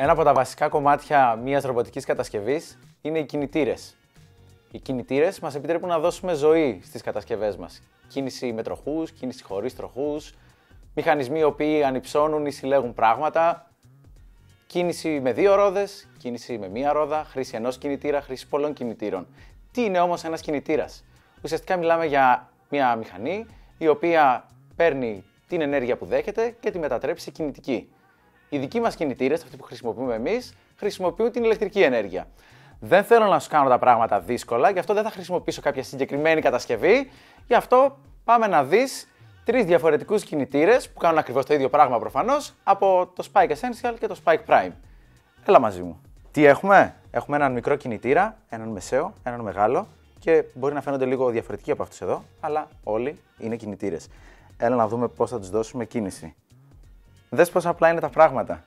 Ένα από τα βασικά κομμάτια μιας ρομποτικής κατασκευής είναι οι κινητήρες. Οι κινητήρες μας επιτρέπουν να δώσουμε ζωή στις κατασκευές μας. Κίνηση με τροχούς, κίνηση χωρίς τροχούς, μηχανισμοί οι οποίοι ανυψώνουν ή συλλέγουν πράγματα, κίνηση με δύο ρόδες, κίνηση με μία ρόδα, χρήση ενός κινητήρα, χρήση πολλών κινητήρων. Τι είναι όμως ένας κινητήρας; Ουσιαστικά μιλάμε για μια μηχανή η οποία παίρνει την ενέργεια που δέχεται και τη μετατρέπει σε κινητική. Οι δικοί μας κινητήρες, αυτοί που χρησιμοποιούμε εμείς, χρησιμοποιούν την ηλεκτρική ενέργεια. Δεν θέλω να σου κάνω τα πράγματα δύσκολα, γι' αυτό δεν θα χρησιμοποιήσω κάποια συγκεκριμένη κατασκευή. Γι' αυτό πάμε να δεις τρεις διαφορετικούς κινητήρες που κάνουν ακριβώς το ίδιο πράγμα προφανώς από το Spike Essential και το Spike Prime. Έλα μαζί μου. Τι έχουμε, Έχουμε έναν μικρό κινητήρα, έναν μεσαίο, έναν μεγάλο και μπορεί να φαίνονται λίγο διαφορετικοί από αυτούς εδώ, αλλά όλοι είναι κινητήρες. Έλα να δούμε πώς θα τους δώσουμε κίνηση. Δες πόσο απλά είναι τα πράγματα.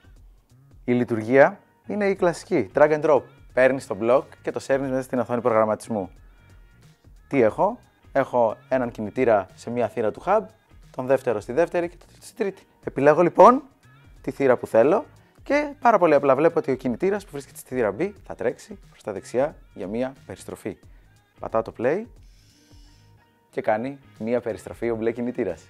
Η λειτουργία είναι η κλασική, drag and drop. Παίρνεις το block και το σέρνεις μέσα στην οθόνη προγραμματισμού. Τι έχω, έχω έναν κινητήρα σε μία θύρα του hub, τον δεύτερο στη δεύτερη και τον τρίτο στη τρίτη. Επιλέγω λοιπόν τη θύρα που θέλω και πάρα πολύ απλά βλέπω ότι ο κινητήρας που βρίσκεται στη θύρα B θα τρέξει προς τα δεξιά για μία περιστροφή. Πατάω το play και κάνει μία περιστροφή ο μπλε κινητήρας.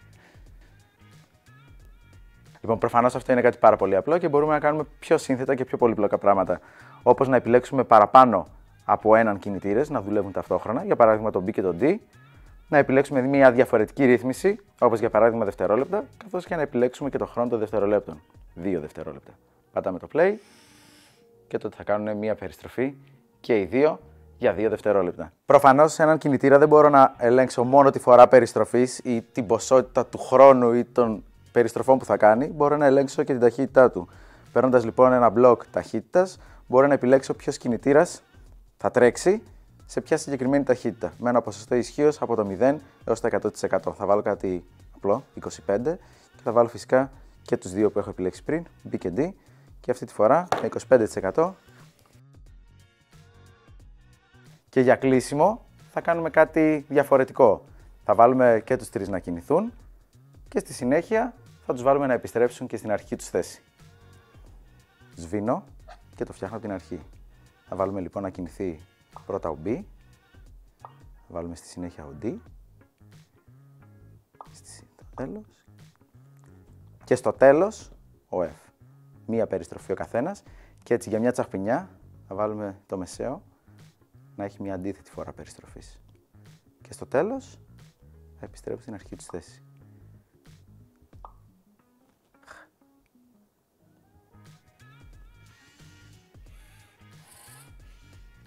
Λοιπόν, προφανώς αυτό είναι κάτι πάρα πολύ απλό και μπορούμε να κάνουμε πιο σύνθετα και πιο πολύπλοκα πράγματα. Όπως να επιλέξουμε παραπάνω από έναν κινητήρες να δουλεύουν ταυτόχρονα, για παράδειγμα το B και το D, να επιλέξουμε μια διαφορετική ρύθμιση, όπως για παράδειγμα δευτερόλεπτα, καθώς και να επιλέξουμε και το χρόνο των δευτερολέπτων. Δύο δευτερόλεπτα. Πατάμε το play και τότε θα κάνουν μια περιστροφή και οι δύο για δύο δευτερόλεπτα. Προφανώς σε έναν κινητήρα δεν μπορώ να ελέγξω μόνο τη φορά περιστροφής ή την ποσότητα του χρόνου ή των περιστροφών που θα κάνει, μπορώ να ελέγξω και την ταχύτητά του. Παίρνοντας λοιπόν ένα μπλοκ ταχύτητας, μπορώ να επιλέξω ποιος κινητήρας θα τρέξει σε ποια συγκεκριμένη ταχύτητα. Με ένα ποσοστό ισχύως από το 0 έως το 100%. Θα βάλω κάτι απλό, 25, και θα βάλω φυσικά και τους δύο που έχω επιλέξει πριν, B και D, και αυτή τη φορά με 25%. Και για κλείσιμο θα κάνουμε κάτι διαφορετικό. Θα βάλουμε και τους τρεις να κινηθούν και στη συνέχεια θα τους βάλουμε να επιστρέψουν και στην αρχική τους θέση. Σβήνω και το φτιάχνω από την αρχή. Θα βάλουμε λοιπόν να κινηθεί πρώτα ο B, θα βάλουμε στη συνέχεια ο D, στο τέλος και στο τέλος ο F. Μία περιστροφή ο καθένας και έτσι για μια τσαχπινιά θα βάλουμε το μεσαίο να έχει μια αντίθετη φορά περιστροφής. Και στο τέλος θα επιστρέψω στην αρχή της θέση.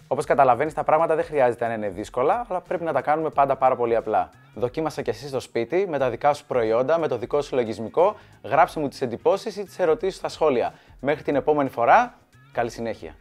Όπως καταλαβαίνεις, τα πράγματα δεν χρειάζεται να είναι δύσκολα, αλλά πρέπει να τα κάνουμε πάντα πάρα πολύ απλά. Δοκίμασα και εσύ στο σπίτι με τα δικά σου προϊόντα, με το δικό σου λογισμικό. Γράψε μου τις εντυπώσεις ή τις ερωτήσεις στα σχόλια. Μέχρι την επόμενη φορά, καλή συνέχεια.